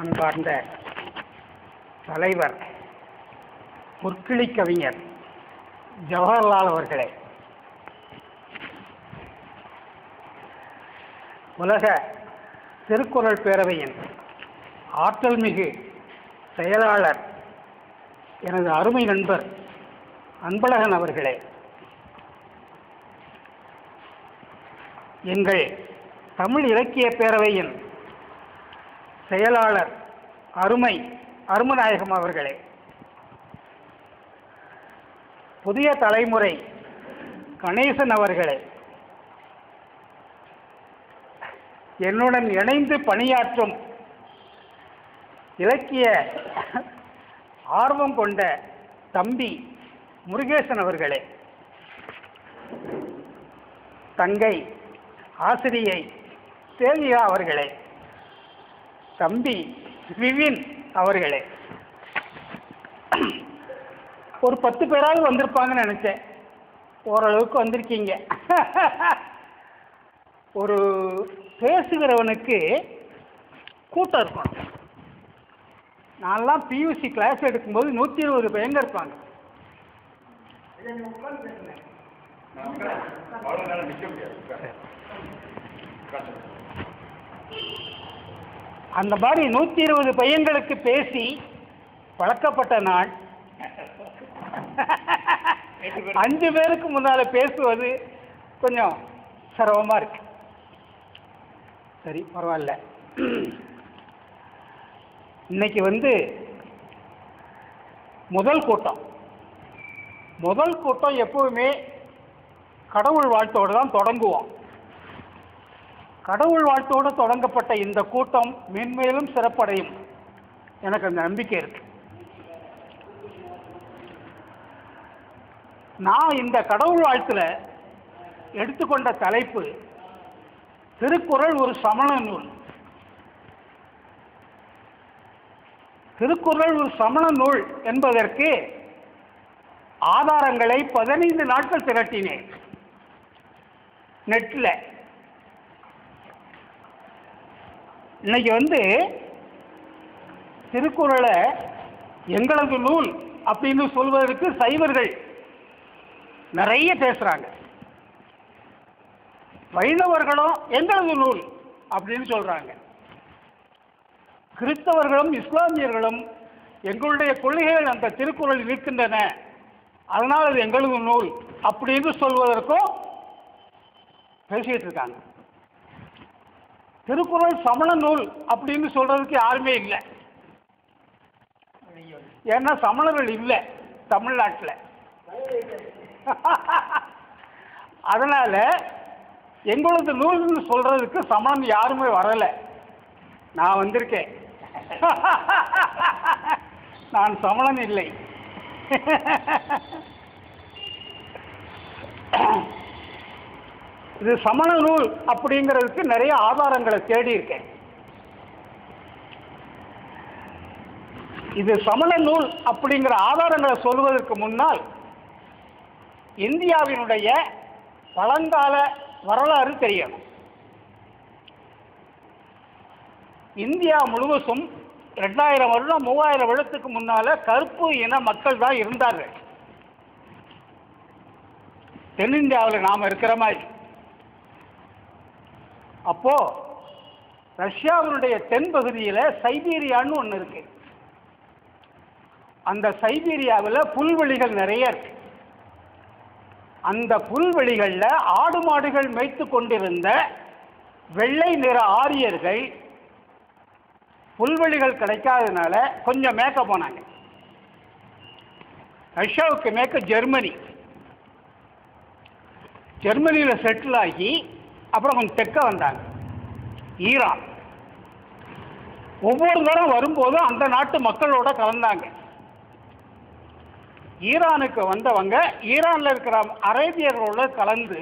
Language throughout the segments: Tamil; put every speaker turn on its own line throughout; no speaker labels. அன்பார்ந்த தலைவர் முற்கிளி கவிஞர் ஜவஹர்லால் அவர்களே உலக திருக்குறள் பேரவையின் ஆற்றல் மிகு செயலாளர் எனது அருமை நண்பர் அன்பழகன் அவர்களே எங்கள் தமிழ் இலக்கிய பேரவையின் செயலாளர் அருமை அருமநாயகம் அவர்களே புதிய தலைமுறை கணேசன் அவர்களே என்னுடன் இணைந்து பணியாற்றும் இலக்கிய ஆர்வம் கொண்ட தம்பி முருகேசன் அவர்களே தங்கை ஆசிரியை தேவியா அவர்களே தம்பி விவின் அவர்களே ஒரு பத்து பேராவது வந்திருப்பாங்கன்னு நினச்சேன் ஓரளவுக்கு வந்திருக்கீங்க ஒரு பேசுகிறவனுக்கு கூட்டம் இருக்கும் நான்லாம் பியூசி கிளாஸ் எடுக்கும்போது நூற்றி இருபது பேங்க இருப்பாங்க அந்த மாதிரி நூற்றி இருபது பையன்களுக்கு பேசி பழக்கப்பட்ட நாள் அஞ்சு பேருக்கு முன்னால் பேசுவது கொஞ்சம் சிரமமாக இருக்கு சரி பரவாயில்ல இன்னைக்கு வந்து முதல் கூட்டம் முதல் கூட்டம் எப்போவுமே கடவுள் வாழ்த்தோடு தான் தொடங்குவோம் கடவுள் வாழ்த்தோடு தொடங்கப்பட்ட இந்த கூட்டம் மென்மேலும் சிறப்படையும் எனக்கு அந்த நம்பிக்கை இருக்கு நான் இந்த கடவுள் வாழ்த்துல எடுத்துக்கொண்ட தலைப்பு திருக்குறள் ஒரு சமண நூல் திருக்குறள் ஒரு சமண நூல் என்பதற்கு ஆதாரங்களை பதினைந்து நாட்கள் திரட்டினேன் நெட்டில் இன்னைக்கு வந்து திருக்குறளை எங்களது நூல் அப்படின்னு சொல்வதற்கு சைவர்கள் நிறைய பேசுகிறாங்க வைணவர்களும் எங்களது நூல் அப்படின்னு சொல்கிறாங்க கிறிஸ்தவர்களும் இஸ்லாமியர்களும் எங்களுடைய கொள்கைகள் அந்த திருக்குறள் இருக்கின்றன அதனால் அது எங்களது நூல் அப்படின்னு சொல்வதற்கும் பேசிகிட்டு இருக்காங்க திருக்குறள் சமண நூல் அப்படின்னு சொல்கிறதுக்கு யாருமே இல்லை ஏன்னா சமணர்கள் இல்லை தமிழ்நாட்டில் அதனால் எங்களது நூல்னு சொல்கிறதுக்கு சமணம் யாருமே வரலை நான் வந்திருக்கேன் நான் சமணன் இல்லை இது சமண நூல் அப்படிங்கிறதுக்கு நிறைய ஆதாரங்களை தேடி இருக்கேன் இது சமண நூல் அப்படிங்கிற ஆதாரங்களை சொல்வதற்கு முன்னால் இந்தியாவினுடைய பழங்கால வரலாறு தெரியணும் இந்தியா முழுவதும் ரெண்டாயிரம் வருடம் மூவாயிரம் வருடத்துக்கு முன்னால் கருப்பு இன மக்கள் தான் இருந்தார்கள் தென்னிந்தியாவில் நாம் இருக்கிற மாதிரி அப்போ ரஷ்யாவினுடைய தென்பகுதியில் சைபீரியான்னு ஒன்று இருக்குது அந்த சைபீரியாவில் புல்வெளிகள் நிறைய இருக்கு அந்த புல்வெளிகளில் ஆடு மாடுகள் மேய்த்து கொண்டிருந்த வெள்ளை நிற ஆரியர்கள் புல்வெளிகள் கிடைக்காததுனால கொஞ்சம் மேய்க்க போனாங்க ரஷ்யாவுக்கு மேய்க்க ஜெர்மனி ஜெர்மனியில் செட்டில் ஆகி அப்புறம் கொஞ்சம் தெற்க வந்தாங்க ஈரான் ஒவ்வொரு தரம் வரும்போது அந்த நாட்டு மக்களோட கலந்தாங்க ஈரானுக்கு வந்தவங்க ஈரானில் இருக்கிற அரேபியர்களோட கலந்து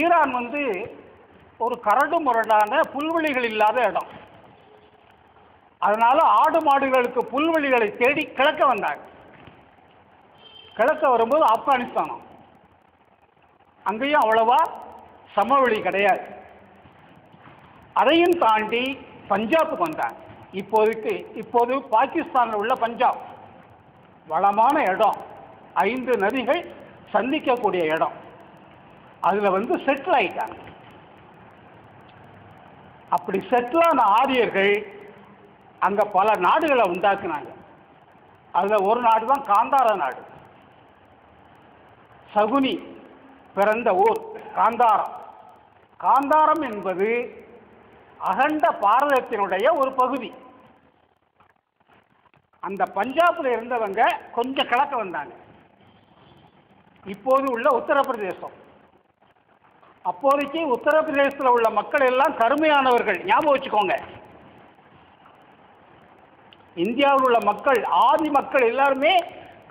ஈரான் வந்து ஒரு கரடு முரடான புல்வெளிகள் இல்லாத இடம் அதனால ஆடு மாடுகளுக்கு புல்வெளிகளை தேடி கிழக்க வந்தாங்க கிழக்க வரும்போது ஆப்கானிஸ்தானம் அங்கேயும் அவ்வளவா சமவெளி கிடையாது அதையும் தாண்டி பஞ்சாபுக்கு வந்தாங்க இப்போதைக்கு இப்போது பாகிஸ்தானில் உள்ள பஞ்சாப் வளமான இடம் ஐந்து நதிகள் சந்திக்கக்கூடிய இடம் அதில் வந்து செட்டில் ஆயிட்டாங்க அப்படி செட்டிலான ஆரியர்கள் அங்கே பல நாடுகளை உண்டாக்குனாங்க அதில் ஒரு நாடு தான் காந்தார நாடு சகுனி பிறந்த ஊர் காந்தாரம் காந்தாரம் என்பது அகண்ட பாரதத்தினுடைய ஒரு பகுதி அந்த பஞ்சாபில் இருந்தவங்க கொஞ்சம் கிழக்க வந்தாங்க இப்போது உள்ள உத்தரப்பிரதேசம் அப்போதைக்கு உத்தரப்பிரதேசத்தில் உள்ள மக்கள் எல்லாம் கருமையானவர்கள் ஞாபகம் வச்சுக்கோங்க இந்தியாவில் உள்ள மக்கள் ஆதி மக்கள் எல்லாருமே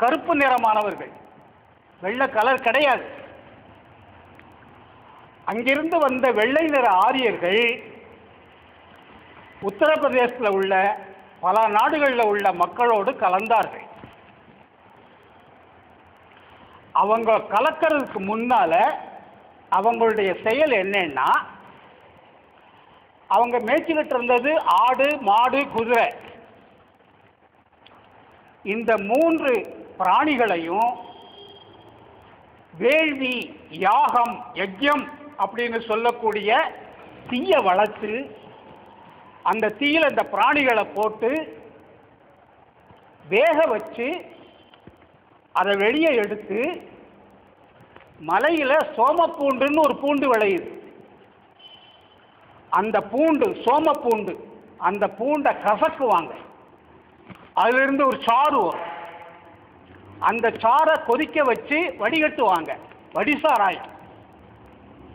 கருப்பு நிறமானவர்கள் வெள்ளை கலர் கிடையாது அங்கிருந்து வந்த வெள்ளை நிற ஆரியர்கள் உத்தரப்பிரதேசத்தில் உள்ள பல நாடுகளில் உள்ள மக்களோடு கலந்தார்கள் அவங்க கலக்கிறதுக்கு முன்னால் அவங்களுடைய செயல் என்னன்னா அவங்க மேய்ச்சிக்கிட்டு இருந்தது ஆடு மாடு குதிரை இந்த மூன்று பிராணிகளையும் வேள்வி யாகம் யஜ்யம் அப்படின்னு சொல்லக்கூடிய தீயை வளர்த்து அந்த தீயில் அந்த பிராணிகளை போட்டு வேக வச்சு அதை வெளியே எடுத்து மலையில் சோமப்பூண்டுன்னு ஒரு பூண்டு விளையுது அந்த பூண்டு சோமப்பூண்டு அந்த பூண்டை கசக்குவாங்க அதிலிருந்து ஒரு சாறு வரும் அந்த சாரை கொதிக்க வச்சு வடிகட்டுவாங்க வடிசாராயம்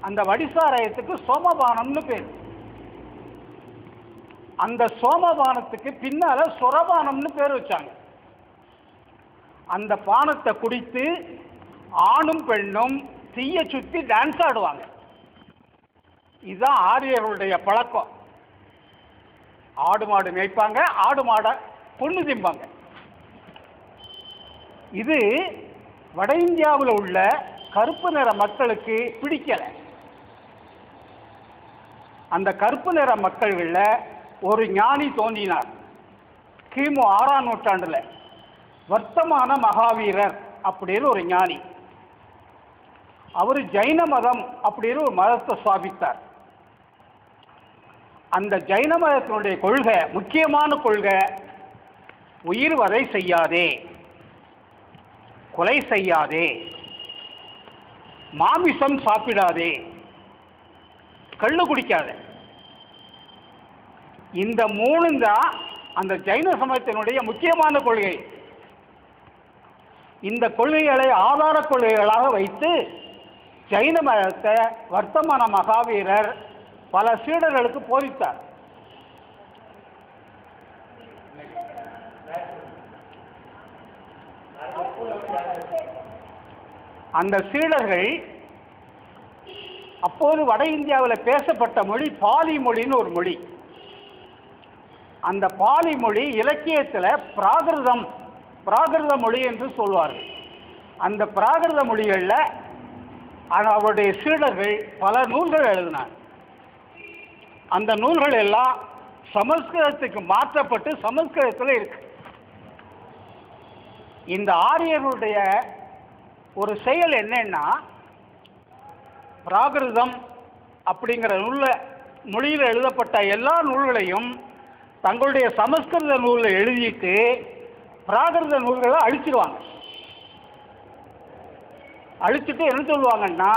அந்த வடிசாராயத்துக்கு சோமபானம்னு பேர் அந்த சோமபானத்துக்கு பின்னால சுரபானம்னு பேர் வச்சாங்க அந்த பானத்தை குடித்து ஆணும் பெண்ணும் தீய சுற்றி டான்ஸ் ஆடுவாங்க இதுதான் ஆரியர்களுடைய பழக்கம் ஆடு மாடு மேய்ப்பாங்க ஆடு மாடை பொண்ணு திம்பாங்க இது வட இந்தியாவில் உள்ள கருப்பு நிற மக்களுக்கு பிடிக்கலை அந்த கருப்பு நிற மக்கள்களில் ஒரு ஞானி தோன்றினார் கிமு ஆறாம் நூற்றாண்டில் வர்த்தமான மகாவீரர் அப்படின்னு ஒரு ஞானி அவர் ஜைன மதம் அப்படின்னு ஒரு மதத்தை ஸ்தாபித்தார் அந்த ஜைன மதத்தினுடைய கொள்கை முக்கியமான கொள்கை உயிர் வரை செய்யாதே கொலை செய்யாதே மாமிசம் சாப்பிடாதே கள்ளு குடிக்காத இந்த மூணும் தான் அந்த ஜைன சமயத்தினுடைய முக்கியமான கொள்கை இந்த கொள்கைகளை ஆதார கொள்கைகளாக வைத்து ஜைன மதத்தை வர்த்தமான மகாவீரர் பல சீடர்களுக்கு போதித்தார் அந்த சீடர்கள் அப்போது வட இந்தியாவில் பேசப்பட்ட மொழி பாலி மொழின்னு ஒரு மொழி அந்த பாலி மொழி இலக்கியத்தில் பிராகிருதம் பிராகிருத மொழி என்று சொல்வார்கள் அந்த பிராகிருத மொழிகளில் அவருடைய சீடர்கள் பல நூல்கள் எழுதினார் அந்த நூல்கள் எல்லாம் சமஸ்கிருதத்துக்கு மாற்றப்பட்டு சமஸ்கிருதத்தில் இருக்கு இந்த ஆரியர்களுடைய ஒரு செயல் என்னன்னா பிராகிருதம் அப்படிங்கிற நூலில் மொழியில் எழுதப்பட்ட எல்லா நூல்களையும் தங்களுடைய சமஸ்கிருத நூலில் எழுதிட்டு பிராகிருத நூல்களை அழிச்சிடுவாங்க அழிச்சிட்டு என்ன சொல்லுவாங்கன்னா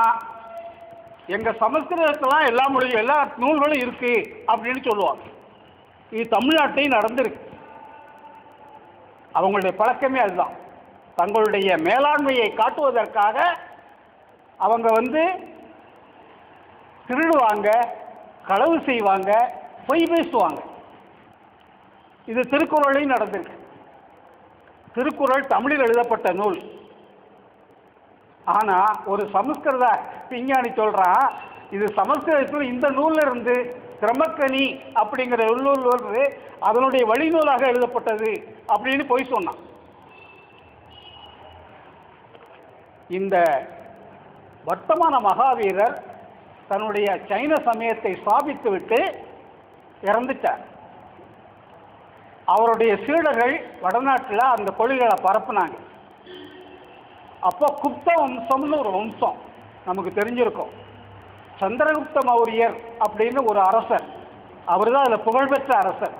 எங்கள் சமஸ்கிருதத்தெல்லாம் எல்லா மொழியும் எல்லா நூல்களும் இருக்குது அப்படின்னு சொல்லுவாங்க இது தமிழ்நாட்டையும் நடந்திருக்கு அவங்களுடைய பழக்கமே அதுதான் தங்களுடைய மேலாண்மையை காட்டுவதற்காக அவங்க வந்து திருடுவாங்க களவு செய்வாங்க பொய் பேசுவாங்க இது திருக்குறளையும் நடந்திருக்கு திருக்குறள் தமிழில் எழுதப்பட்ட நூல் ஆனால் ஒரு சமஸ்கிருத விஞ்ஞானி சொல்கிறான் இது சமஸ்கிருதத்தில் இந்த நூலில் இருந்து கிரமக்கணி அப்படிங்கிற உள்ளூர் வந்து அதனுடைய வழிநூலாக எழுதப்பட்டது அப்படின்னு போய் சொன்னான் இந்த வர்த்தமான மகாவீரர் தன்னுடைய சைன சமயத்தை ஸ்தாபித்துவிட்டு இறந்துட்டார் அவருடைய சீடர்கள் வடநாட்டில் அந்த கொள்கைகளை பரப்புனாங்க அப்போ குப்த வம்சம்னு ஒரு வம்சம் நமக்கு தெரிஞ்சிருக்கும் சந்திரகுப்த மௌரியர் அப்படின்னு ஒரு அரசர் அவர் தான் அதில் புகழ்பெற்ற அரசர்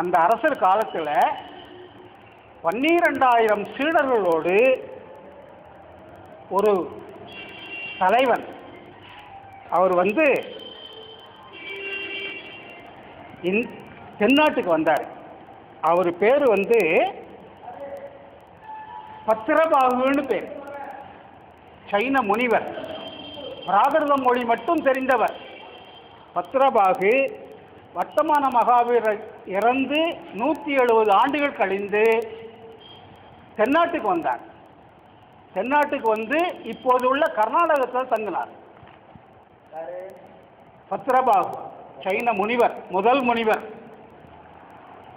அந்த அரசர் காலத்தில் பன்னிரெண்டாயிரம் சீடர்களோடு ஒரு தலைவன் அவர் வந்து தென்னாட்டுக்கு வந்தார் அவர் பேர் வந்து பத்திரபாகுன்னு பேர் சைன முனிவர் பிராகிருத மொழி மட்டும் தெரிந்தவர் பத்திரபாகு வர்த்தமான மகாவீரர் இறந்து நூற்றி எழுபது ஆண்டுகள் கழிந்து தென்னாட்டுக்கு வந்தார் தென்னாட்டுக்கு வந்து இப்போது உள்ள கர்நாடகத்தில் தங்கினார் பத்ரபாகு சைன முனிவர் முதல் முனிவர்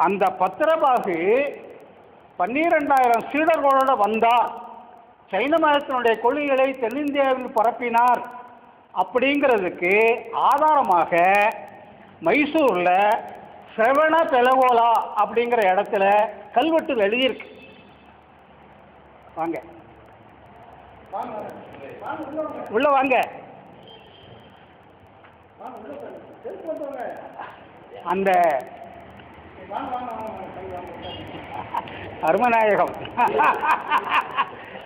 அந்த பத்திரபாகு பன்னிரெண்டாயிரம் சீடர்களோடு வந்தார் சைன மதத்தினுடைய கொள்கைகளை தென்னிந்தியாவில் பரப்பினார் அப்படிங்கிறதுக்கு ஆதாரமாக மைசூரில் சிரவண பெலகோலா அப்படிங்கிற இடத்துல கல்வெட்டு எழுதியிருக்கு வாங்க உள்ள வாங்க அந்த அருமநாயகம்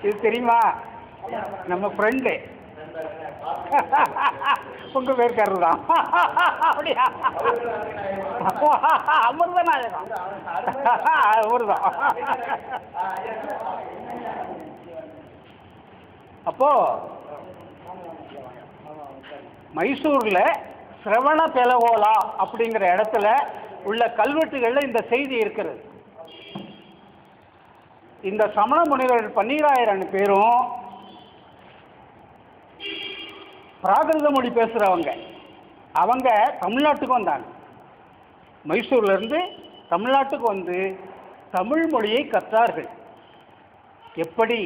இது தெரியுமா நம்ம ஃப்ரெண்டு உங்க பேருக்காரர் தான் அப்படியா அமிர்தநாயகம் அவர் தான் அப்போ மைசூரில் சிரவண பெலகோலா அப்படிங்கிற இடத்துல உள்ள கல்வெட்டுகளில் இந்த செய்தி இருக்கிறது இந்த சமண முனிவர் பன்னீராயிரம் பேரும் பிராகிருத மொழி பேசுகிறவங்க அவங்க தமிழ்நாட்டுக்கு வந்தாங்க மைசூர்லேருந்து தமிழ்நாட்டுக்கு வந்து தமிழ் மொழியை கற்றார்கள் எப்படி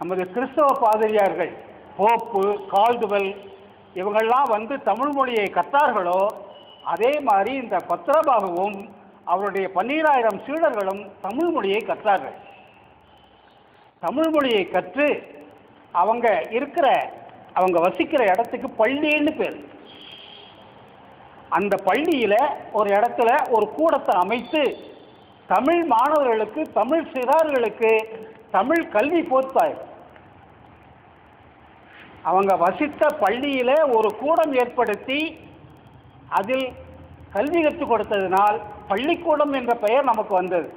நமது கிறிஸ்தவ பாதிரியார்கள் போப்பு கால்துவல் இவங்கள்லாம் வந்து தமிழ் மொழியை கத்தார்களோ அதே மாதிரி இந்த பத்ரபாகுவும் அவருடைய பன்னீராயிரம் சீடர்களும் தமிழ் மொழியை கற்றார்கள் தமிழ் மொழியை கற்று அவங்க இருக்கிற அவங்க வசிக்கிற இடத்துக்கு பள்ளின்னு பேர் அந்த பள்ளியில் ஒரு இடத்துல ஒரு கூடத்தை அமைத்து தமிழ் மாணவர்களுக்கு தமிழ் சிறார்களுக்கு தமிழ் கல்வி போத்தாயிரு அவங்க வசித்த பள்ளியிலே ஒரு கூடம் ஏற்படுத்தி அதில் கல்வி கற்றுக் கொடுத்ததினால் பள்ளிக்கூடம் என்ற பெயர் நமக்கு வந்தது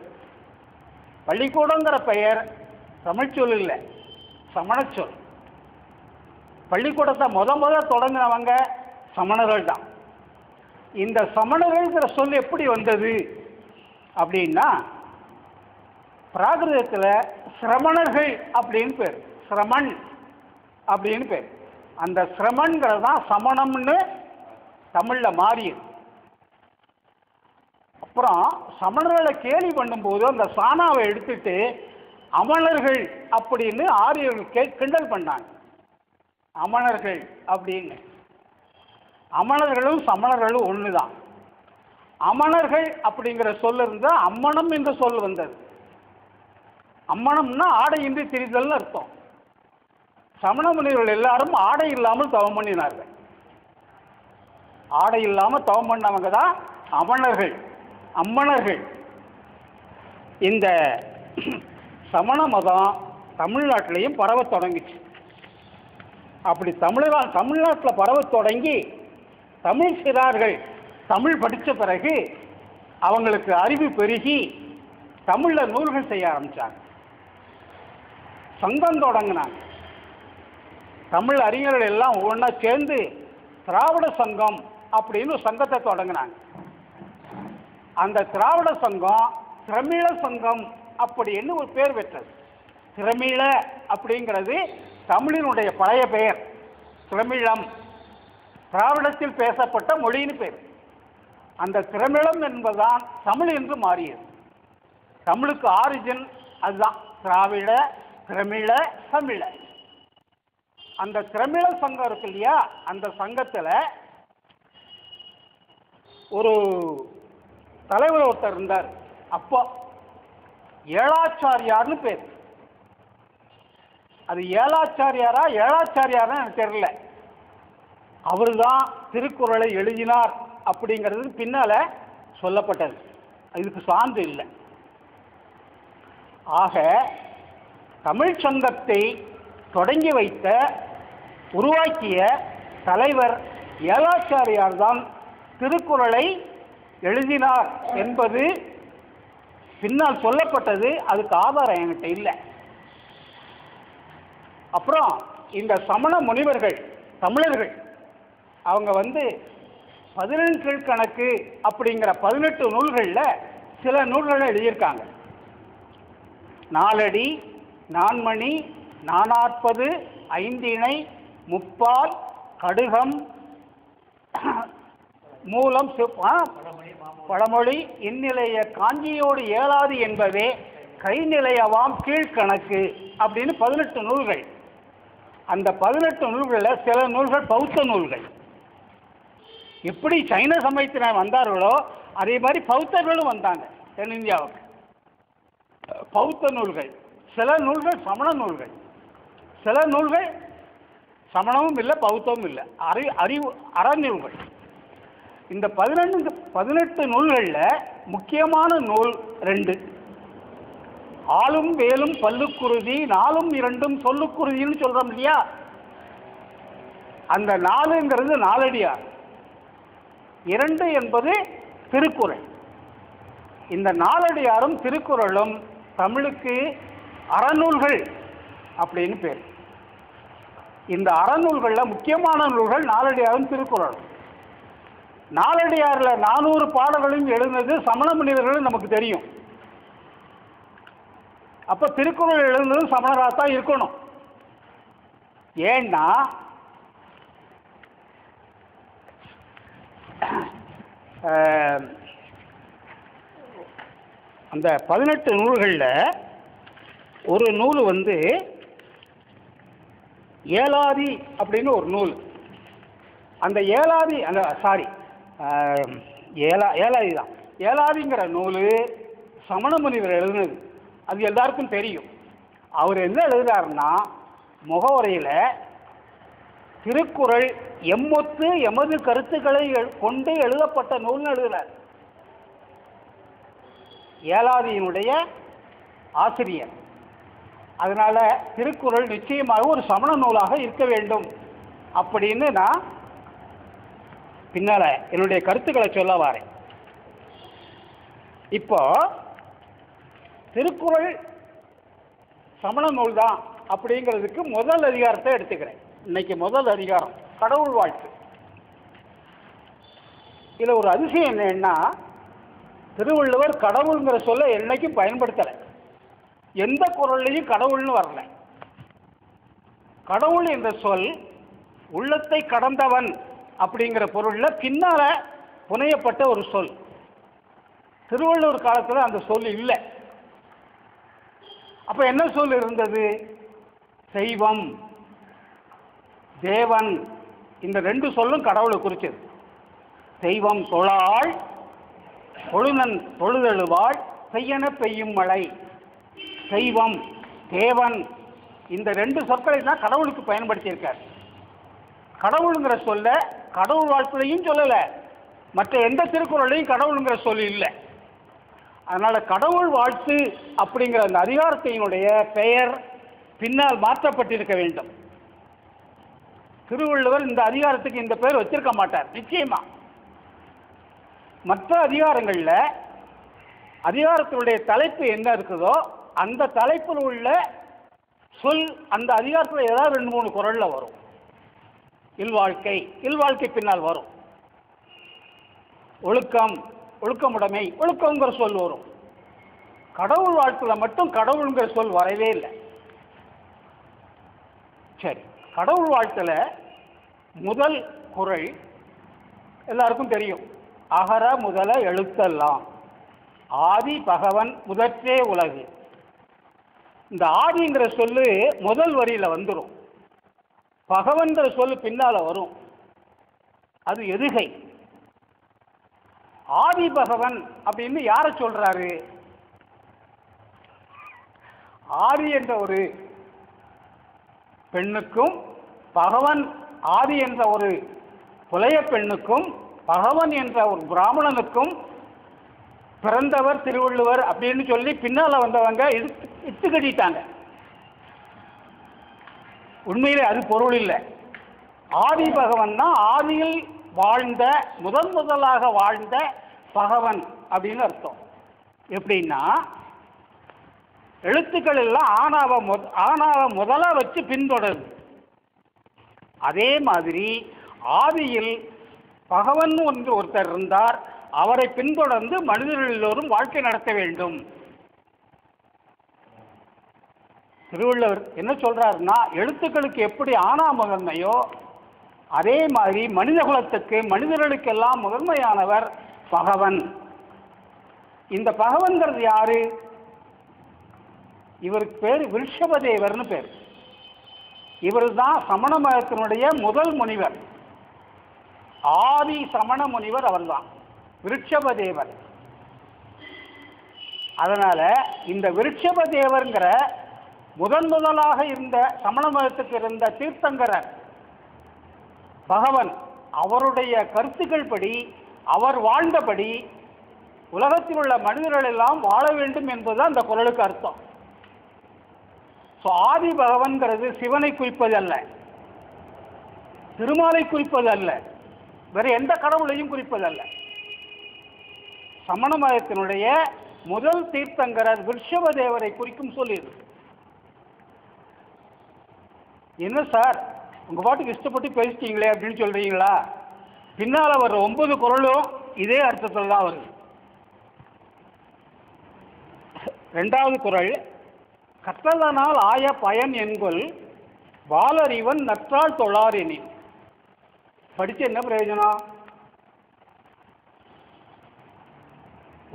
பள்ளிக்கூடங்கிற பெயர் தமிழ்ச்சொல் இல்லை சமணச்சொல் பள்ளிக்கூடத்தை முத முத தொடங்கினவங்க சமணர்கள் தான் இந்த சமணர்கள்ங்கிற சொல் எப்படி வந்தது அப்படின்னா பிராகிருதத்தில் சிரமணர்கள் அப்படின்னு பேர் சிரமன் அப்படின்னு பேர் அந்த சிரமங்கிறது தான் சமணம்னு தமிழில் மாறியது அப்புறம் சமணர்களை கேலி பண்ணும்போது அந்த சாணாவை எடுத்துட்டு அமணர்கள் அப்படின்னு ஆரியர்கள் கே கிண்டல் பண்ணாங்க அமணர்கள் அப்படின்னு அமணர்களும் சமணர்களும் ஒன்று தான் அமணர்கள் அப்படிங்கிற சொல்ல இருந்த அம்மணம் என்ற சொல் வந்தது அம்மணம்னா ஆடையின்றி திரிதல்னு அர்த்தம் சமண முனிவர்கள் எல்லாரும் ஆடை இல்லாமல் தவம் பண்ணினார்கள் ஆடை இல்லாமல் தவம் பண்ணவங்க தான் அமணர்கள் அம்மணர்கள் இந்த சமண மதம் தமிழ்நாட்டிலையும் பரவ தொடங்கிச்சு அப்படி தமிழக தமிழ்நாட்டில் பரவ தொடங்கி தமிழ் சிறார்கள் தமிழ் படித்த பிறகு அவங்களுக்கு அறிவு பெருகி தமிழில் நூல்கள் செய்ய ஆரம்பித்தாங்க சங்கம் தொடங்கினாங்க தமிழ் அறிஞர்கள் எல்லாம் ஒன்றா சேர்ந்து திராவிட சங்கம் அப்படின்னு சங்கத்தை தொடங்கினாங்க அந்த திராவிட சங்கம் திரமிழ சங்கம் அப்படின்னு ஒரு பேர் பெற்றது திரமிழ அப்படிங்கிறது தமிழினுடைய பழைய பெயர் திரமிழம் திராவிடத்தில் பேசப்பட்ட மொழின்னு பேர் அந்த திரமிழம் என்பதுதான் தமிழ் என்று மாறியது தமிழுக்கு ஆரிஜின் அதுதான் திராவிட திரமிழ தமிழ அந்த திரமிழ சங்கம் இருக்கு இல்லையா அந்த சங்கத்தில் ஒரு தலைவர் ஒருத்தர் இருந்தார் அப்போ ஏழாச்சாரியார்னு பேர் அது ஏழாச்சாரியாரா ஏழாச்சாரியாரா எனக்கு தெரியல அவர் தான் திருக்குறளை எழுதினார் அப்படிங்கிறது பின்னால சொல்லப்பட்டது இதுக்கு சார்ந்து இல்லை ஆக தமிழ்ச்சங்கத்தை தொடங்கி வைத்த உருவாக்கிய தலைவர் ஏலாச்சாரியார் தான் திருக்குறளை எழுதினார் என்பது பின்னால் சொல்லப்பட்டது அதுக்கு ஆதாரம் என்கிட்ட இல்லை அப்புறம் இந்த சமண முனிவர்கள் தமிழர்கள் அவங்க வந்து பதினெட்டு கணக்கு அப்படிங்கிற பதினெட்டு நூல்களில் சில நூல்களை எழுதியிருக்காங்க நாலடி நான்மணி நானாற்பது ஐந்திணை முப்பால் கடுகம் மூலம் பழமொழி இந்நிலைய காஞ்சியோடு ஏழாது என்பவே கைநிலையவாம் கீழ்கணக்கு அப்படின்னு பதினெட்டு நூல்கள் அந்த பதினெட்டு நூல்களில் சில நூல்கள் பௌத்த நூல்கள் எப்படி சைன சமயத்தினர் வந்தார்களோ அதே மாதிரி பௌத்தர்களும் வந்தாங்க தென்னிந்தியாவுக்கு பௌத்த நூல்கள் சில நூல்கள் சமண நூல்கள் சில நூல்கள் சமணமும் இல்லை பௌத்தமும் இல்லை அறி அறிவு அறநூல்கள் இந்த பதினெண்டு பதினெட்டு நூல்களில் முக்கியமான நூல் ரெண்டு ஆளும் வேலும் பல்லுக்குருதி நாலும் இரண்டும் சொல்லுக்குருதின்னு சொல்கிறோம் இல்லையா அந்த நாலுங்கிறது நாலடியார் இரண்டு என்பது திருக்குறள் இந்த நாலடியாரும் திருக்குறளும் தமிழுக்கு அறநூல்கள் அப்படின்னு பேர் இந்த அறநூல்களில் முக்கியமான நூல்கள் நாளடியாரும் திருக்குறள் நாலடியாரில் நானூறு பாடல்களையும் எழுந்தது சமண மனிதர்கள் நமக்கு தெரியும் அப்போ திருக்குறள் எழுந்தது சமணராக தான் இருக்கணும் ஏன்னா அந்த பதினெட்டு நூல்களில் ஒரு நூல் வந்து ஏலாதி அப்படின்னு ஒரு நூல் அந்த ஏலாதி அந்த சாரி ஏலா ஏலாதி தான் ஏலாதிங்கிற நூல் சமண முனிவர் எழுதுனது அது எல்லாருக்கும் தெரியும் அவர் என்ன எழுதுறாருன்னா முகவுரையில் திருக்குறள் எம்மொத்து எமது கருத்துக்களை கொண்டு எழுதப்பட்ட நூல்னு எழுதுகிறார் ஏலாதியினுடைய ஆசிரியர் அதனால் திருக்குறள் நிச்சயமாக ஒரு சமண நூலாக இருக்க வேண்டும் அப்படின்னு நான் பின்னால் என்னுடைய கருத்துக்களை சொல்ல வரேன் இப்போ திருக்குறள் சமண நூல் தான் அப்படிங்கிறதுக்கு முதல் அதிகாரத்தை எடுத்துக்கிறேன் இன்னைக்கு முதல் அதிகாரம் கடவுள் வாழ்த்து இதில் ஒரு அதிசயம் என்னன்னா திருவள்ளுவர் கடவுளுங்கிற சொல்ல என்னைக்கும் பயன்படுத்தலை எந்த குரல்லையும் கடவுள்னு வரல கடவுள் என்ற சொல் உள்ளத்தை கடந்தவன் அப்படிங்கிற பொருளில் பின்னால் புனையப்பட்ட ஒரு சொல் திருவள்ளுவர் காலத்தில் அந்த சொல் இல்லை அப்போ என்ன சொல் இருந்தது செய்வம் தேவன் இந்த ரெண்டு சொல்லும் கடவுளை குறிச்சது தெய்வம் தொழாள் தொழுநன் தொழுதழுவாள் செய்யன பெய்யும் மழை தெய்வம் தேவன் இந்த ரெண்டு சொற்களை தான் கடவுளுக்கு பயன்படுத்தியிருக்கார் கடவுளுங்கிற சொல்ல கடவுள் வாழ்க்கையும் சொல்லலை மற்ற எந்த திருக்குறளையும் கடவுளுங்கிற சொல் இல்லை அதனால் கடவுள் வாழ்த்து அப்படிங்கிற அந்த அதிகாரத்தினுடைய பெயர் பின்னால் மாற்றப்பட்டிருக்க வேண்டும் திருவள்ளுவர் இந்த அதிகாரத்துக்கு இந்த பெயர் வச்சிருக்க மாட்டார் நிச்சயமா மற்ற அதிகாரங்களில் அதிகாரத்தினுடைய தலைப்பு என்ன இருக்குதோ அந்த தலைப்பில் உள்ள சொல் அந்த அதிகாரத்தில் ஏதாவது ரெண்டு மூணு குரலில் வரும் இல்வாழ்க்கை இல்வாழ்க்கை பின்னால் வரும் ஒழுக்கம் ஒழுக்கமுடைமை ஒழுக்கங்கிற சொல் வரும் கடவுள் வாழ்க்கையில் மட்டும் கடவுளுங்கிற சொல் வரவே இல்லை சரி கடவுள் வாழ்க்கையில் முதல் குரல் எல்லாருக்கும் தெரியும் அகர முதல எழுத்தெல்லாம் ஆதி பகவன் முதற்றே உலகு இந்த ஆதிங்கிற சொல்லு முதல் வரியில் வந்துடும் பகவன்கிற சொல்லு பின்னால் வரும் அது எதுகை ஆதி பகவன் அப்படின்னு யாரை சொல்றாரு ஆதி என்ற ஒரு பெண்ணுக்கும் பகவன் ஆதி என்ற ஒரு புலைய பெண்ணுக்கும் பகவன் என்ற ஒரு பிராமணனுக்கும் பிறந்தவர் திருவள்ளுவர் அப்படின்னு சொல்லி பின்னால் வந்தவங்க இழுத்து இட்டு கட்டிட்டாங்க உண்மையிலே அது பொருள் இல்லை ஆதி பகவன் தான் ஆதியில் வாழ்ந்த முதன் முதலாக வாழ்ந்த பகவன் அப்படின்னு அர்த்தம் எப்படின்னா எழுத்துக்கள் எல்லாம் ஆணாவை முத ஆணாவை முதலாக வச்சு பின்தொடருது அதே மாதிரி ஆதியில் பகவன் ஒன்று ஒருத்தர் இருந்தார் அவரை பின்தொடர்ந்து மனிதர்கள் எல்லோரும் வாழ்க்கை நடத்த வேண்டும் திருவள்ளுவர் என்ன சொல்கிறாருன்னா எழுத்துக்களுக்கு எப்படி ஆனா முதன்மையோ அதே மாதிரி மனித குலத்துக்கு மனிதர்களுக்கெல்லாம் முதன்மையானவர் பகவன் இந்த பகவன்கிறது யாரு இவருக்கு பேர் விருஷபதேவர்னு பேர் இவர் தான் சமண மதத்தினுடைய முதல் முனிவர் ஆதி சமண முனிவர் அவர்தான் விருட்சபதேவர் அதனால் இந்த விருட்சபதேவருங்கிற முதன் முதலாக இருந்த சமண மதத்துக்கு இருந்த தீர்த்தங்கரர் பகவன் அவருடைய கருத்துக்கள் படி அவர் வாழ்ந்தபடி உலகத்தில் உள்ள மனிதர்கள் எல்லாம் வாழ வேண்டும் என்பது அந்த குரலுக்கு அர்த்தம் ஸோ ஆதி பகவன்கிறது சிவனை குறிப்பது அல்ல திருமாலை குறிப்பது அல்ல வேறு எந்த கடவுளையும் குறிப்பது அல்ல சமண மதத்தினுடைய முதல் தீர்த்தங்கரர் விருஷப தேவரை குறிக்கும் சொல்லியது என்ன சார் உங்கள் பாட்டுக்கு இஷ்டப்பட்டு பேசிட்டீங்களே அப்படின்னு சொல்கிறீங்களா பின்னால் வர்ற ஒன்பது குரலும் இதே அர்த்தத்தில் தான் வருது ரெண்டாவது குரல் கற்றலனால் ஆய பயன் என்கொள் பாலறிவன் நற்றால் தொழார் எனின் படித்து என்ன பிரயோஜனம்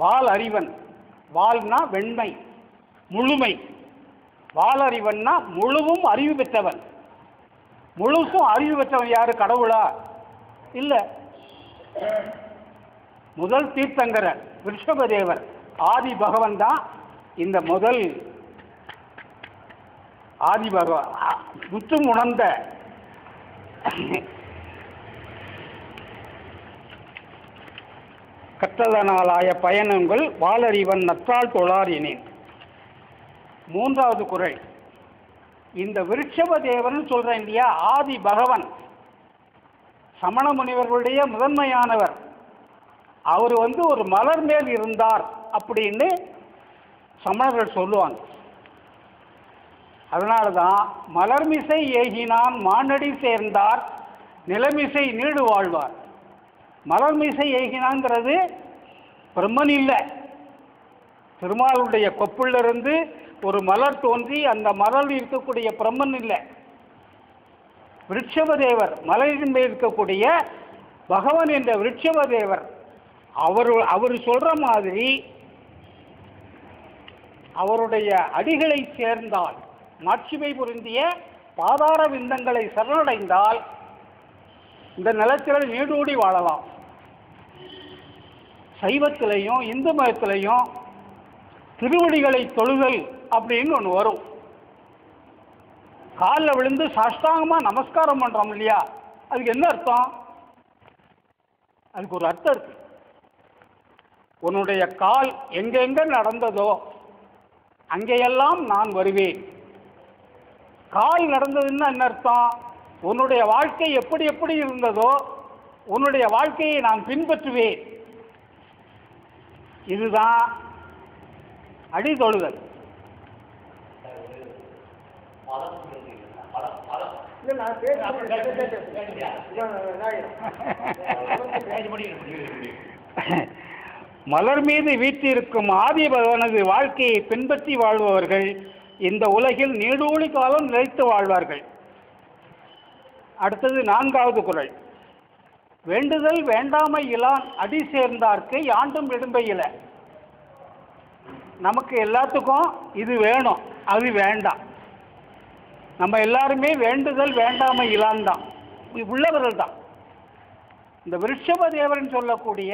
வால் அறிவன் வால்னா வெண்மை முழுமை வாலறிவன்னா முழுவும் அறிவு பெற்றவன் முழுசும் அறிவு பெற்றவன் யாரு கடவுளா இல்லை முதல் தீர்த்தங்கரன் ரிஷபதேவர் ஆதி பகவன் தான் இந்த முதல் ஆதி பகவன் முற்றும் உணர்ந்த கற்றதனாலாய பயணங்கள் வாளறிவன் நற்றால் தொழார் எனேன் மூன்றாவது குரல் இந்த விருட்சப தேவன் சொல்கிறேன் இல்லையா ஆதி பகவன் சமண முனிவர்களுடைய முதன்மையானவர் அவர் வந்து ஒரு மலர் மேல் இருந்தார் அப்படின்னு சமணர்கள் சொல்லுவாங்க அதனால தான் மலர்மிசை ஏகினான் மானடி சேர்ந்தார் நிலமிசை நீடு வாழ்வார் மலர் மீசை ஏகினாங்கிறது பிரம்மன் இல்லை திருமாலுடைய கொப்பிலிருந்து ஒரு மலர் தோன்றி அந்த மலர் இருக்கக்கூடிய பிரம்மன் இல்லை விருட்சபதேவர் மலரின் மேல் இருக்கக்கூடிய பகவான் என்ற விருட்சபதேவர் அவர் அவர் சொல்கிற மாதிரி அவருடைய அடிகளை சேர்ந்தால் மாட்சிமை புரிந்திய பாதார விந்தங்களை சரணடைந்தால் இந்த நிலத்தில் நீடூடி வாழலாம் சைவத்திலையும் இந்து மதத்திலையும் திருவடிகளை தொழுதல் அப்படின்னு ஒன்று வரும் காலில் விழுந்து சாஷ்டாங்கமாக நமஸ்காரம் பண்ணுறோம் இல்லையா அதுக்கு என்ன அர்த்தம் அதுக்கு ஒரு அர்த்தம் இருக்கு உன்னுடைய கால் எங்கெங்க நடந்ததோ அங்கேயெல்லாம் நான் வருவேன் கால் நடந்ததுன்னா என்ன அர்த்தம் உன்னுடைய வாழ்க்கை எப்படி எப்படி இருந்ததோ உன்னுடைய வாழ்க்கையை நான் பின்பற்றுவேன் இதுதான் அடி தொழுதல் மலர் மீது வீற்றிருக்கும் ஆதி பகவனது வாழ்க்கையை பின்பற்றி வாழ்பவர்கள் இந்த உலகில் நீடூழி காலம் நிலைத்து வாழ்வார்கள் அடுத்தது நான்காவது குரல் வேண்டுதல் வேண்டாமை இலான் அடி சேர்ந்தார்க்கு யாண்டும் இடும்பையில நமக்கு எல்லாத்துக்கும் இது வேணும் அது வேண்டாம் நம்ம எல்லாருமே வேண்டுதல் வேண்டாமை இலான் தான் உள்ளவர்கள் தான் இந்த தேவரன் சொல்லக்கூடிய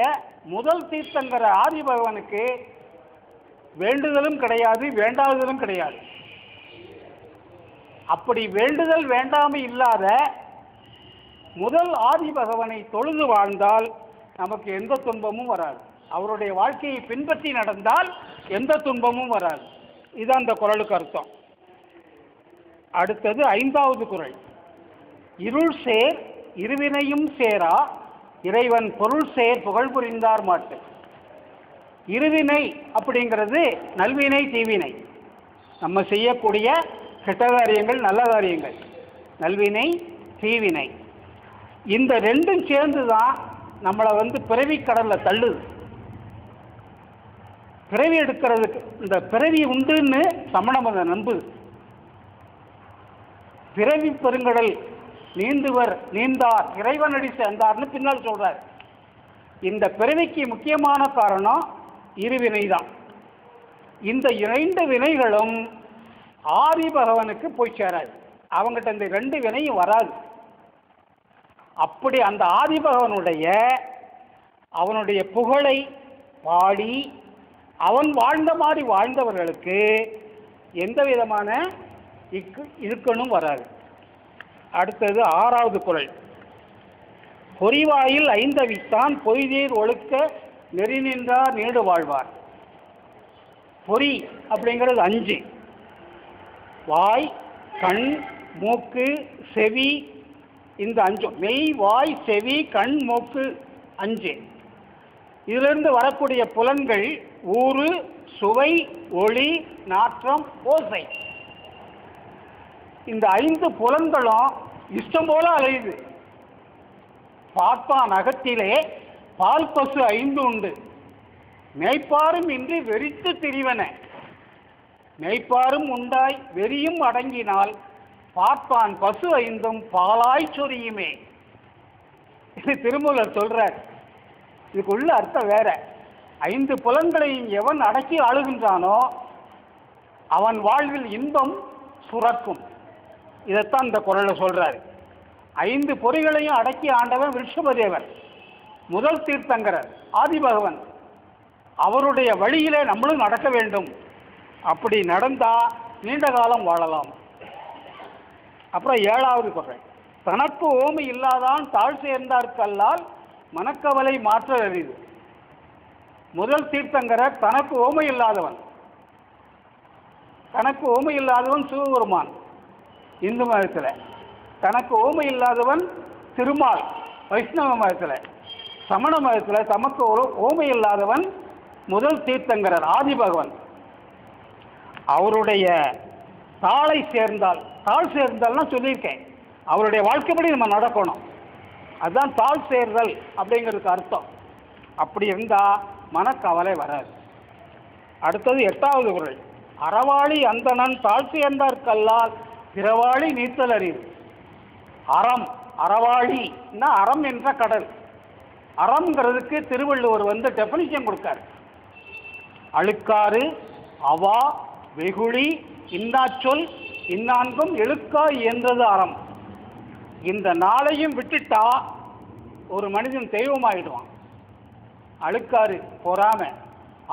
முதல் தீர்த்தங்கிற ஆதி பகவனுக்கு வேண்டுதலும் கிடையாது வேண்டாதலும் கிடையாது அப்படி வேண்டுதல் வேண்டாமை இல்லாத முதல் ஆதி பகவனை தொழுது வாழ்ந்தால் நமக்கு எந்த துன்பமும் வராது அவருடைய வாழ்க்கையை பின்பற்றி நடந்தால் எந்த துன்பமும் வராது இதுதான் அந்த குரலுக்கு அர்த்தம் அடுத்தது ஐந்தாவது குரல் இருள் சேர் இருவினையும் சேரா இறைவன் பொருள் சேர் புகழ் புரிந்தார் மாட்டு இருவினை அப்படிங்கிறது நல்வினை தீவினை நம்ம செய்யக்கூடிய கெட்ட காரியங்கள் நல்ல காரியங்கள் நல்வினை தீவினை இந்த ரெண்டும் சேர்ந்து தான் நம்மளை வந்து பிறவி கடலில் தள்ளுது பிறவி எடுக்கிறதுக்கு இந்த பிறவி உண்டுன்னு சமணம் அதை நம்புது பிறவி பெருங்கடல் நீந்துவர் நீந்தார் இறைவனடி சேர்ந்தார்னு பின்னால் சொல்கிறார் இந்த பிறவிக்கு முக்கியமான காரணம் இருவினை தான் இந்த இரண்டு வினைகளும் ஆதி பகவனுக்கு போய் சேராது அவங்ககிட்ட இந்த ரெண்டு வினையும் வராது அப்படி அந்த ஆதிபகவனுடைய அவனுடைய புகழை பாடி அவன் வாழ்ந்த மாதிரி வாழ்ந்தவர்களுக்கு எந்த விதமான இக்கு இருக்கணும் வராது அடுத்தது ஆறாவது குரல் பொறிவாயில் ஐந்தவித்தான் பொய்தீர் ஒழுக்க நெறி நின்றார் நீடு வாழ்வார் பொறி அப்படிங்கிறது அஞ்சு வாய் கண் மூக்கு செவி இந்த அஞ்சும் மெய் வாய் செவி கண் மூக்கு அஞ்சு இதிலிருந்து வரக்கூடிய புலன்கள் ஊறு சுவை ஒளி நாற்றம் ஓசை இந்த ஐந்து புலன்களும் இஷ்டம் போல அலையுது பார்ப்பான் அகத்திலே பால் பசு ஐந்து உண்டு மேய்ப்பாரும் இன்றி வெறித்து திரிவன மேய்ப்பாரும் உண்டாய் வெறியும் அடங்கினால் பார்ப்பான் பசு ஐந்தும் பாலாய் சொரியுமே திருமூலர் சொல்றார் உள்ள அர்த்தம் வேற ஐந்து புலன்களையும் எவன் அடக்கி ஆளுகின்றானோ அவன் வாழ்வில் இன்பம் சுரக்கும் இதைத்தான் இந்த குரலில் சொல்றாரு ஐந்து பொறிகளையும் அடக்கி ஆண்டவன் விருஷபதேவன் முதல் தீர்த்தங்கரர் ஆதிபகவன் அவருடைய வழியிலே நம்மளும் நடக்க வேண்டும் அப்படி நடந்தா நீண்ட காலம் வாழலாம் அப்புறம் ஏழாவது குறை தனக்கு ஓமை இல்லாதான் தாழ் சேர்ந்தார்கல்லால் மனக்கவலை மாற்ற அறிவு முதல் தீர்த்தங்கர தனக்கு ஓமை இல்லாதவன் தனக்கு ஓமை இல்லாதவன் சிவபெருமான் இந்து மதத்தில் தனக்கு ஓமை இல்லாதவன் திருமால் வைஷ்ணவ மதத்தில் சமண மதத்தில் தமக்கு ஓமை இல்லாதவன் முதல் தீர்த்தங்கரர் பகவன் அவருடைய தாளை சேர்ந்தால் தாழ் சேர்ந்தால்னா சொல்லியிருக்கேன் அவருடைய வாழ்க்கைப்படி நம்ம நடக்கணும் அதுதான் தாழ் சேர்தல் அப்படிங்கிறதுக்கு அர்த்தம் அப்படி இருந்தால் மனக்கவலை வராது அடுத்தது எட்டாவது குரல் அறவாளி அந்தணன் தாழ் சேர்ந்தார்கல்லால் பிறவாளி நீச்சல் அறிவு அறம் அறவாளின்னா அறம் என்ற கடல் அறம்ங்கிறதுக்கு திருவள்ளுவர் வந்து டெஃபினிஷன் கொடுக்காரு அழுக்காறு அவா வெகுளி இன்னாச்சொல் இந்நான்கும் எழுக்கா என்றது அறம் இந்த நாளையும் விட்டுட்டா ஒரு மனிதன் தெய்வமாயிடுவான் அழுக்காறு பொறாம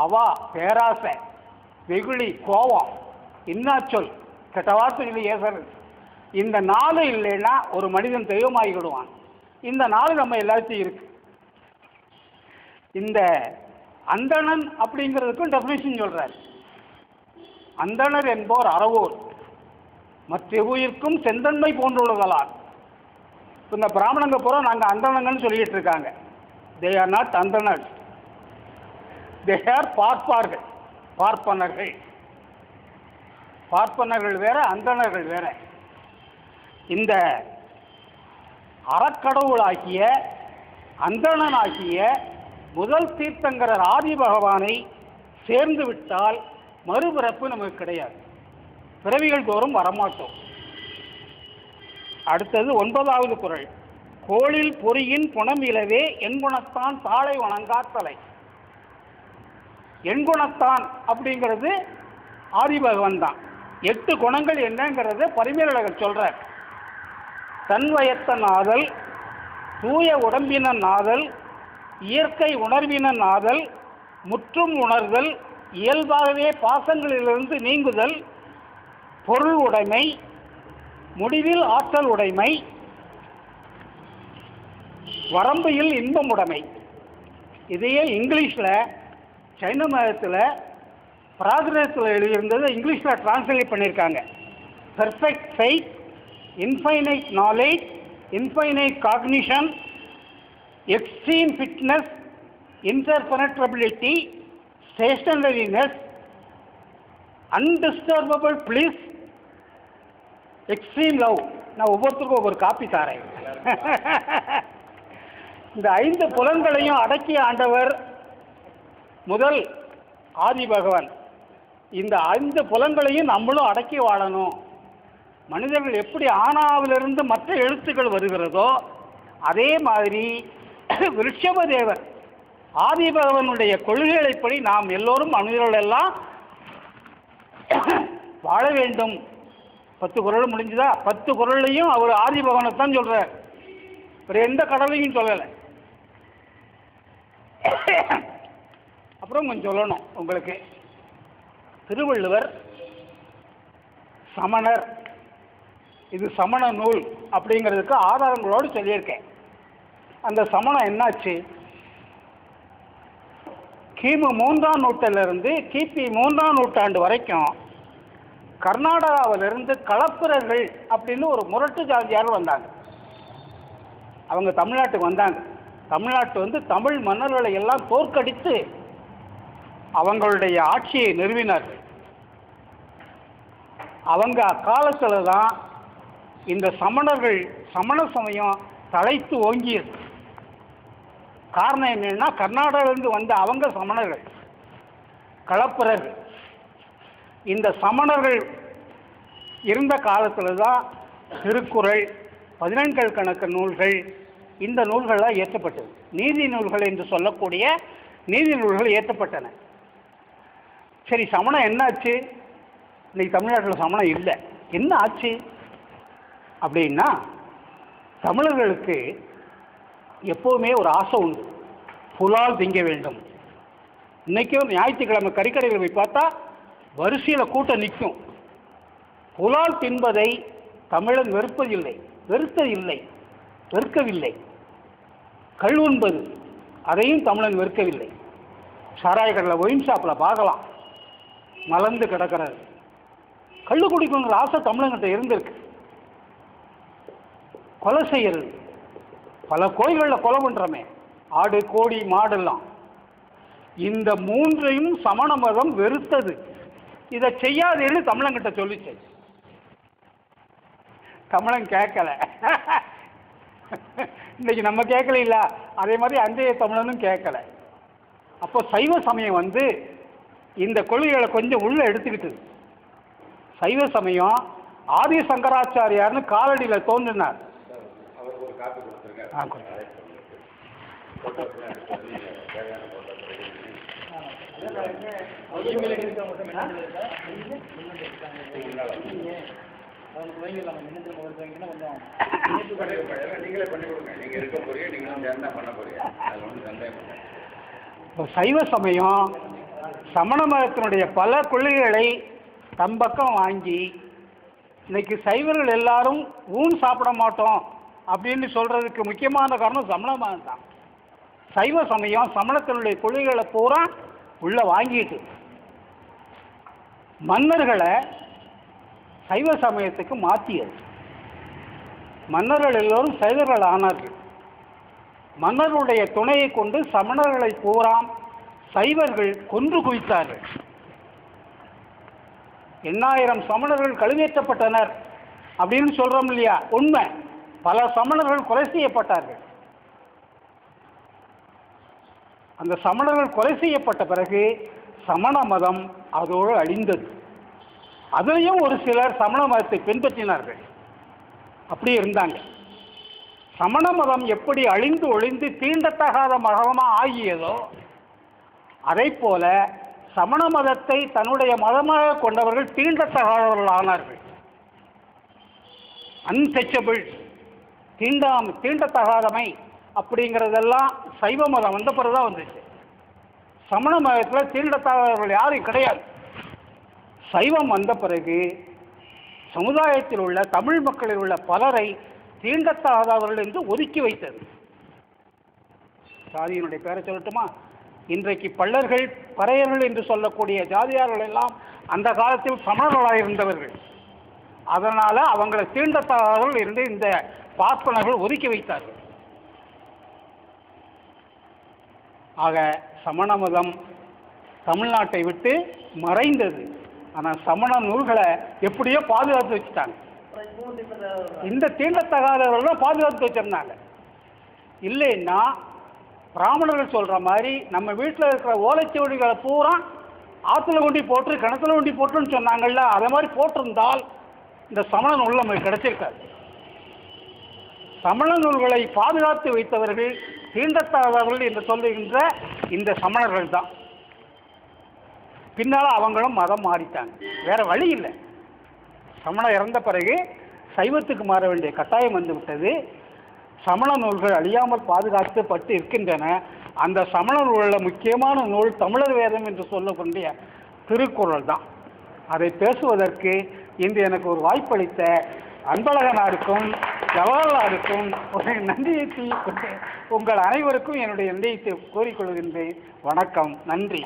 அவா பேராசை வெகுளி கோவம் இன்னா சொல் கெட்ட வார்த்தைகளை ஏசுறது இந்த நாள் இல்லைன்னா ஒரு மனிதன் தெய்வமாகிவிடுவான் இந்த நாள் நம்ம எல்லாத்தையும் இருக்கு இந்த அந்தணன் அப்படிங்கிறதுக்கும் டெஃபினேஷன் சொல்றாரு அந்தணர் என்போர் அறவோர் மற்றெவ்வுயிர்க்கும் செந்தன்மை போன்றுள்ளதலார் இந்த பிராமணங்க போகிறோம் நாங்கள் அந்தணங்கன்னு சொல்லிகிட்டு இருக்காங்க தே ஆர் நாட் அந்தனர் தே ஆர் பார்ப்பார்கள் பார்ப்பனர்கள் பார்ப்பனர்கள் வேற அந்தணர்கள் வேற இந்த அறக்கடவுளாகிய அந்தணனாகிய முதல் தீர்த்தங்கரர் ஆதி பகவானை சேர்ந்து விட்டால் மறுபிறப்பு நமக்கு கிடையாது பிறவிகள் தோறும் வரமாட்டோம் அடுத்தது ஒன்பதாவது குரல் கோளில் பொறியின் புனம் இலவே எண்குணத்தான் தாளை வணங்காத்தலை எண்குணத்தான் அப்படிங்கிறது ஆதி பகவன் தான் எட்டு குணங்கள் என்னங்கிறது பரிமேலழகர் சொல்கிறார் தன்வயத்தன் ஆதல் தூய உடம்பினன் ஆதல் இயற்கை உணர்வினன் ஆதல் முற்றும் உணர்தல் இயல்பாகவே பாசங்களிலிருந்து நீங்குதல் பொருள் உடைமை முடிவில் ஆற்றல் உடைமை வரம்பையில் இன்பம் உடைமை இதையே இங்கிலீஷில் சைன மதத்தில் பிராகிருதத்தில் எழுதியிருந்தது இங்கிலீஷில் டிரான்ஸ்லேட் பண்ணியிருக்காங்க perfect fight infinite knowledge infinite cognition extreme fitness interpenetrability stationariness undisturbable please extreme love நான் ஒவ்வொருத்தருக்கும் ஒவ்வொரு காப்பி தாரேன் இந்த ஐந்து புலன்களையும் அடக்கிய ஆண்டவர் முதல் ஆதி பகவான் இந்த ஐந்து புலன்களையும் நம்மளும் அடக்கி வாழணும் மனிதர்கள் எப்படி ஆனாவிலிருந்து மற்ற எழுத்துக்கள் வருகிறதோ அதே மாதிரி விருஷப தேவர் ஆதி பகவனுடைய கொள்கைகளைப்படி நாம் எல்லோரும் மனிதர்கள் எல்லாம் வாழ வேண்டும் பத்து குரல் முடிஞ்சுதா பத்து குரல்லையும் அவர் ஆரிய பகவானை தான் சொல்கிறார் ஒரு எந்த கடலையும் சொல்லலை அப்புறம் கொஞ்சம் சொல்லணும் உங்களுக்கு திருவள்ளுவர் சமணர் இது சமண நூல் அப்படிங்கிறதுக்கு ஆதாரங்களோடு சொல்லியிருக்கேன் அந்த சமணம் என்னாச்சு கிமு மூன்றாம் நூற்றிலிருந்து கிபி மூன்றாம் நூற்றாண்டு வரைக்கும் கர்நாடகாவிலிருந்து கலப்புரர்கள் அப்படின்னு ஒரு முரட்டு ஜாதியார் வந்தாங்க அவங்க தமிழ்நாட்டுக்கு வந்தாங்க தமிழ்நாட்டு வந்து தமிழ் மன்னர்களை எல்லாம் தோற்கடித்து அவங்களுடைய ஆட்சியை நிறுவினார்கள் அவங்க அக்காலத்தில் தான் இந்த சமணர்கள் சமண சமயம் தலைத்து ஓங்கியது காரணம் என்னென்னா கர்நாடகாவிலேருந்து வந்த அவங்க சமணர்கள் கலப்புரர்கள் இந்த சமணர்கள் இருந்த காலத்தில் தான் திருக்குறள் பதினெண்கள் கணக்கு நூல்கள் இந்த நூல்கள்லாம் ஏற்றப்பட்டது நீதி நூல்கள் என்று சொல்லக்கூடிய நீதி நூல்கள் ஏற்றப்பட்டன சரி சமணம் என்னாச்சு இன்னைக்கு தமிழ்நாட்டில் சமணம் இல்லை என்ன ஆச்சு அப்படின்னா தமிழர்களுக்கு எப்போவுமே ஒரு ஆசை உண்டு புலால் திங்க வேண்டும் இன்றைக்கும் ஞாயிற்றுக்கிழமை கறிக்கடைகள் போய் பார்த்தா வரிசையில் கூட்டம் நிற்கும் புலால் தின்பதை தமிழன் வெறுப்பதில்லை வெறுத்ததில்லை வெறுக்கவில்லை கள் உண்பது அதையும் தமிழன் வெறுக்கவில்லை சாராய ஒயின் ஷாப்பில் பார்க்கலாம் மலர்ந்து கிடக்கிறது கல் குடிக்கணுங்கிற ஆசை தமிழங்கிட்ட இருந்திருக்கு கொலை செய்கிறது பல கோயில்களில் கொலை பண்ணுறமே ஆடு கோடி மாடெல்லாம் இந்த மூன்றையும் சமண மதம் வெறுத்தது இதை செய்யாதுன்னு தமிழங்கிட்ட சொல்லிச்சு தமிழன் கேட்கல இன்னைக்கு நம்ம கேட்கல அதே மாதிரி அந்தைய தமிழனும் கேட்கல அப்போ சைவ சமயம் வந்து இந்த கொள்கைகளை கொஞ்சம் உள்ளே எடுத்துக்கிட்டு சைவ சமயம் ஆதி சங்கராச்சாரியார்னு காலடியில் தோன்றினார் ஆ சைவ சமயம் சமண மதத்தினுடைய பல கொள்கைகளை தம்பக்கம் வாங்கி இன்னைக்கு சைவர்கள் எல்லாரும் ஊன் சாப்பிட மாட்டோம் அப்படின்னு சொல்றதுக்கு முக்கியமான காரணம் சமண மதம் தான் சைவ சமயம் சமணத்தினுடைய கொள்கைகளை பூரா உள்ளே வாங்கிட்டு மன்னர்களை சைவ சமயத்துக்கு மாற்றியது மன்னர்கள் எல்லோரும் சைவர்கள் ஆனார்கள் மன்னருடைய துணையை கொண்டு சமணர்களை பூராம் சைவர்கள் கொன்று குவித்தார்கள் எண்ணாயிரம் சமணர்கள் கழுவேற்றப்பட்டனர் அப்படின்னு சொல்கிறோம் இல்லையா உண்மை பல சமணர்கள் கொலை செய்யப்பட்டார்கள் அந்த சமணர்கள் கொலை செய்யப்பட்ட பிறகு சமண மதம் அதோடு அழிந்தது அதுலேயும் ஒரு சிலர் சமண மதத்தை பின்பற்றினார்கள் அப்படி இருந்தாங்க சமண மதம் எப்படி அழிந்து ஒழிந்து தீண்டத்தகாத மதமாக ஆகியதோ அதை போல சமண மதத்தை தன்னுடைய மதமாக கொண்டவர்கள் தீண்டத்தகாதவர்கள் ஆனார்கள் அன்டச்சபிள் தீண்டாம் தீண்டத்தகாதமை அப்படிங்கிறதெல்லாம் சைவ மதம் வந்த பிறகு தான் வந்துச்சு சமண மதத்தில் தீண்டத்தாதவர்கள் யாரும் கிடையாது சைவம் வந்த பிறகு சமுதாயத்தில் உள்ள தமிழ் மக்களில் உள்ள பலரை தீண்டத்தாதவர்கள் என்று ஒதுக்கி வைத்தது சாதியினுடைய பேரை சொல்லட்டுமா இன்றைக்கு பல்லர்கள் பறையர்கள் என்று சொல்லக்கூடிய ஜாதியார்கள் எல்லாம் அந்த காலத்தில் சமணர்களாக இருந்தவர்கள் அதனால் அவங்களை தீண்டத்தாதவர்கள் இருந்து இந்த பார்ப்பனர்கள் ஒதுக்கி வைத்தார்கள் ஆக சமண மதம் தமிழ்நாட்டை விட்டு மறைந்தது ஆனால் சமண நூல்களை எப்படியோ பாதுகாத்து வச்சுட்டாங்க இந்த தீண்டத்தகாதவர்கள் பாதுகாத்து வச்சிருந்தாங்க இல்லைன்னா பிராமணர்கள் சொல்கிற மாதிரி நம்ம வீட்டில் இருக்கிற ஓலைச்சுவடிகளை பூரா ஆற்றுல கொண்டி போட்டு கிணத்துல கொண்டி போட்டுன்னு சொன்னாங்கல்ல அதை மாதிரி போட்டிருந்தால் இந்த சமண நூல் நமக்கு கிடைச்சிருக்காது சமண நூல்களை பாதுகாத்து வைத்தவர்கள் தீண்டத்தகாதவர்கள் என்று சொல்லுகின்ற இந்த சமணர்கள் தான் பின்னால் அவங்களும் மதம் மாறிட்டாங்க வேறு வழி இல்லை சமணம் இறந்த பிறகு சைவத்துக்கு மாற வேண்டிய கட்டாயம் வந்துவிட்டது சமண நூல்கள் அழியாமல் பாதுகாக்கப்பட்டு இருக்கின்றன அந்த சமண நூலில் முக்கியமான நூல் தமிழர் வேதம் என்று சொல்லக்கூடிய திருக்குறள் தான் அதை பேசுவதற்கு இன்று எனக்கு ஒரு வாய்ப்பளித்த அன்பழகனாருக்கும் ஜவஹர்லாலுக்கும் ஒரு நன்றியை உங்கள் அனைவருக்கும் என்னுடைய நன்றியை கூறிக்கொள்கின்றேன் வணக்கம் நன்றி